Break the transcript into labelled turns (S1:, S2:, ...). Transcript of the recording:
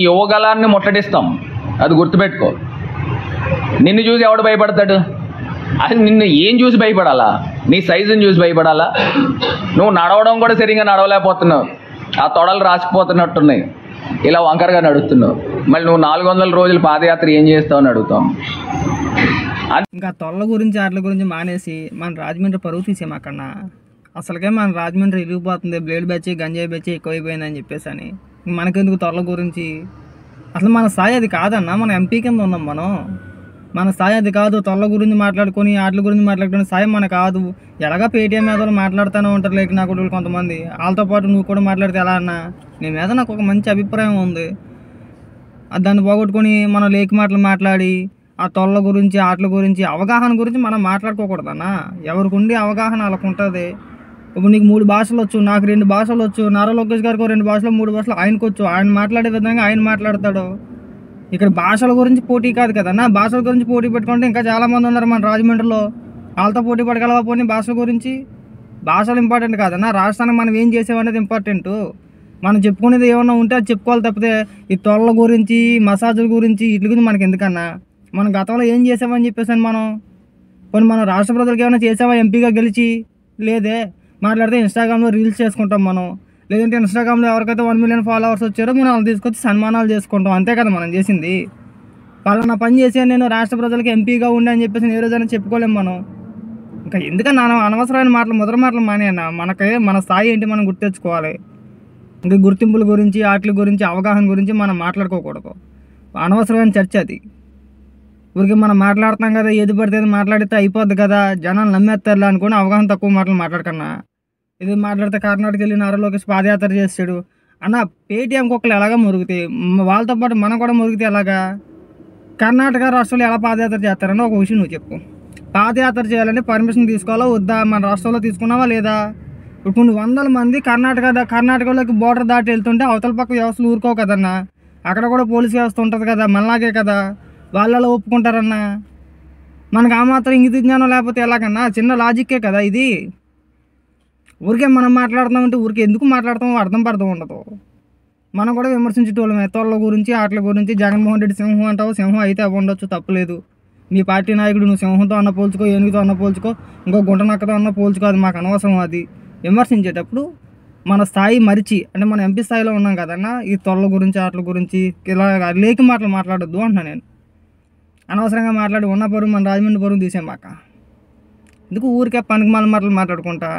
S1: యువగలాన్ని ముట్టడిస్తాం. అది గుర్తుపెట్టుకో. నిన్ను చూసి ఎవడు భయపడతాడు? అది నిన్ను ఏం చూసి భయపడాలా? నీ సైజుని చూసి భయపడాలా? నువ్వు నడవడం కూడా సరిగ్గా నడవలేకపోతున్నావు. ఆ తొడలు రాసిపోతున్నట్టున్నాయి. ఇలా వంకరగా నడుస్తున్నావు. మళ్ళీ నువ్వు నాలుగు వందల రోజులు పాదయాత్ర ఏం చేస్తావు అని అడుగుతాం.
S2: ఇంకా తొల్ల గురించి వాటి గురించి మానేసి మన రాజమండ్రి పరువు అక్కడ అసలుకే మన రాజమండ్రి ఇరిగిపోతుంది. బ్లేడ్ బ్యాచ్ గంజాయి బ్యాచ్ ఎక్కువైపోయిందని చెప్పేసి అని మనకెందుకు త్వరల గురించి? అసలు మన స్థాయి అది కాదన్నా మన ఎంపీ కింద ఉన్నాం మనం. మన స్థాయి అది కాదు త్వరల గురించి మాట్లాడుకొని ఆటల గురించి మాట్లాడుకునే స్థాయి మన కాదు. ఎలాగా పేటీఎం మీద మాట్లాడుతూనే ఉంటారు లేక నాకు కొంతమంది. వాళ్ళతో పాటు నువ్వు కూడా మాట్లాడితే ఎలా అన్నా? నీ మీద నాకు ఒక మంచి అభిప్రాయం ఉంది. దాన్ని పోగొట్టుకొని మనం లేక మాటలు మాట్లాడి ఆ తొల్ల గురించి ఆటల గురించి అవగాహన గురించి మనం మాట్లాడుకోకూడదన్నా. ఎవరికి ఉండి అవగాహన వాళ్ళకు ఉంటుంది. ఇప్పుడు నీకు మూడు భాషలు వచ్చు నాకు రెండు భాషలు వచ్చు నారా లోకేష్ గారికి రెండు భాషలు మూడు భాషలు ఆయనకు వచ్చు ఆయన మాట్లాడే విధంగా ఆయన మాట్లాడతాడు. ఇక్కడ భాషల గురించి పోటీ కాదు కదన్నా భాషల గురించి పోటీ పెట్టుకుంటే ఇంకా చాలామంది ఉన్నారు మన రాజమండ్రిలో. వాళ్ళతో పోటీ పడగలవా పోనీ భాషల గురించి? భాషలు ఇంపార్టెంట్ కాదన్నా రాష్ట్రానికి మనం ఏం చేసామనేది ఇంపార్టెంట్ మనం చెప్పుకునేది ఏమన్నా ఉంటే అది చెప్పుకోవాలి తప్పితే ఈ తొల్ల గురించి మసాజుల గురించి వీటి గురించి మనకి ఎందుకన్నా? మనం గతంలో ఏం చేసామని చెప్పేసాను మనం? కొన్ని మనం రాష్ట్ర ప్రజలకు ఏమైనా చేసామా ఎంపీగా గెలిచి? లేదే. మాట్లాడితే ఇన్స్టాగ్రామ్లో రీల్స్ చేసుకుంటాం మనం. లేదంటే ఇన్స్టాగ్రామ్లో ఎవరికైతే వన్ మిలియన్ ఫాలోవర్స్ వచ్చారో మనం వాళ్ళు తీసుకొచ్చి సన్మానాలు చేసుకుంటాం. అంతే కదా మనం చేసింది. పలానా పని చేసాను నేను రాష్ట్ర ప్రజలకు ఎంపీగా ఉండి అని చెప్పేసి ఏ రోజైనా చెప్పుకోలేము మనం. ఇంకా ఎందుకన్నా అన- అనవసరమైన మాటలు మొదటి మాటలు మానేయన్న మనకి మన స్థాయి ఏంటి మనం గుర్తెచ్చుకోవాలి. ఇంకా గుర్తింపుల గురించి వాటి గురించి అవగాహన గురించి మనం మాట్లాడుకోకూడదు. అనవసరమైన చర్చ అది. ఊరికి మనం మాట్లాడుతాం కదా ఏది పడితే మాట్లాడితే అయిపోద్ది కదా. జనాలు నమ్మేస్తారులే అనుకుని అవగాహన తక్కువ మాటలు మాట్లాడకన్నా. ఇది మాట్లాడితే కర్ణాటక వెళ్ళి నారా లోకేష్ పాదయాత్ర చేస్తాడు. అన్న పేటీఎం కుక్కలు ఎలాగ మురుగుతాయి వాళ్ళతో పాటు మనం కూడా మురిగితే ఎలాగా? కర్ణాటక రాష్ట్రంలో ఎలా పాదయాత్ర చేస్తారని ఒక విషయం నువ్వు చెప్పు. పాదయాత్ర చేయాలంటే పర్మిషన్ తీసుకోవాలా? వద్దా? మన రాష్ట్రంలో తీసుకున్నావా లేదా? ఇప్పుడు కొన్ని వందల మంది కర్ణాటక కర్ణాటకలోకి బోర్డర్ దాటి వెళ్తుంటే అవతల పక్క వ్యవస్థలు ఊరుకోవు కదన్నా. అక్కడ కూడా పోలీస్ వ్యవస్థ ఉంటుంది కదా మనలాగే కదా. వాళ్ళలా ఒప్పుకుంటారన్నా. మనకు ఆ మాత్రం ఇంగిత జ్ఞానం లేకపోతే ఎలాగన్నా? చిన్న లాజిక్కే కదా ఇది. ఊరికే మనం మాట్లాడుతామంటే ఊరికే ఎందుకు మాట్లాడతామో అర్థం పడతాం ఉండదు. మనం కూడా విమర్శించేటోళ్ళమే. తోళ్ళ గురించి ఆటల గురించి జగన్మోహన్ రెడ్డి సింహం అంటావు సింహం అయితే అవి ఉండొచ్చు తప్పలేదు మీ పార్టీ నాయకుడు నువ్వు సింహంతో అన్న పోల్చుకో ఏనుగుతో అన్న పోల్చుకో ఇంకో గుంట నక్కతో అన్న పోల్చుకో అది మాకు అనవసరం అది. విమర్శించేటప్పుడు మన స్థాయి మరిచి అంటే మన ఎంపీ స్థాయిలో ఉన్నాం కదన్నా ఈ తొళ్ళ గురించి ఆటల గురించి ఇలా లేకి మాటలు మాట్లాడొద్దు అంటున్నా నేను. అనవసరంగా మాట్లాడి ఉన్న పరువు మన రాజమండ్రి పరువు తీసేమాక ఎందుకు ఊరికే పనికి మాల మాటలు మాట్లాడుకుంటా?